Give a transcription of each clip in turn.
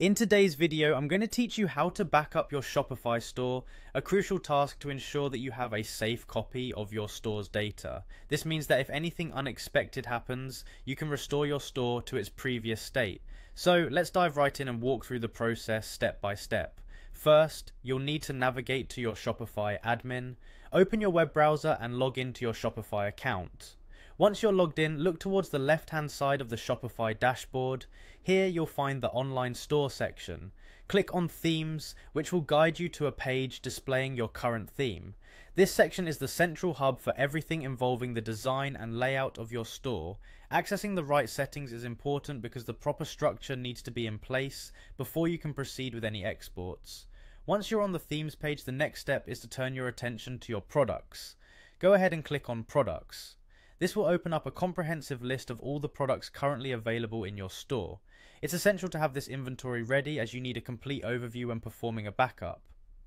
In today's video, I'm going to teach you how to back up your Shopify store, a crucial task to ensure that you have a safe copy of your store's data. This means that if anything unexpected happens, you can restore your store to its previous state. So let's dive right in and walk through the process step by step. First, you'll need to navigate to your Shopify admin, open your web browser and log into your Shopify account. Once you're logged in, look towards the left hand side of the Shopify dashboard. Here you'll find the online store section. Click on themes, which will guide you to a page displaying your current theme. This section is the central hub for everything involving the design and layout of your store. Accessing the right settings is important because the proper structure needs to be in place before you can proceed with any exports. Once you're on the themes page, the next step is to turn your attention to your products. Go ahead and click on products. This will open up a comprehensive list of all the products currently available in your store. It's essential to have this inventory ready as you need a complete overview when performing a backup.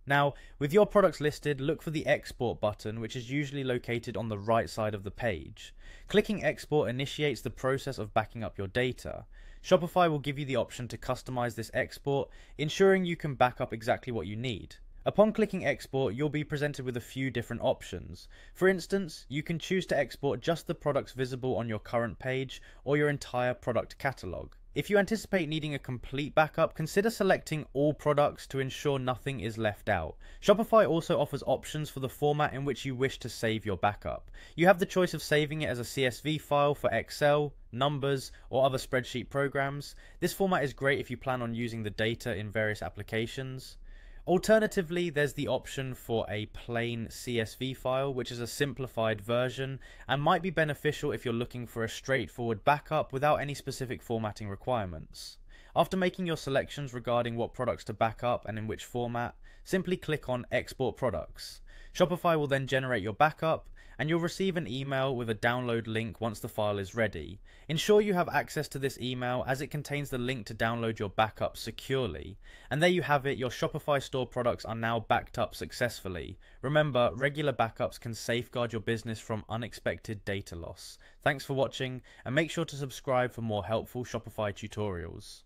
Now, with your products listed, look for the export button which is usually located on the right side of the page. Clicking export initiates the process of backing up your data. Shopify will give you the option to customize this export, ensuring you can back up exactly what you need. Upon clicking export, you'll be presented with a few different options. For instance, you can choose to export just the products visible on your current page or your entire product catalog. If you anticipate needing a complete backup, consider selecting all products to ensure nothing is left out. Shopify also offers options for the format in which you wish to save your backup. You have the choice of saving it as a CSV file for Excel, Numbers, or other spreadsheet programs. This format is great if you plan on using the data in various applications. Alternatively, there's the option for a plain CSV file, which is a simplified version and might be beneficial if you're looking for a straightforward backup without any specific formatting requirements. After making your selections regarding what products to back up and in which format, simply click on Export Products. Shopify will then generate your backup and you'll receive an email with a download link once the file is ready. Ensure you have access to this email as it contains the link to download your backup securely. And there you have it, your Shopify store products are now backed up successfully. Remember, regular backups can safeguard your business from unexpected data loss. Thanks for watching and make sure to subscribe for more helpful Shopify tutorials.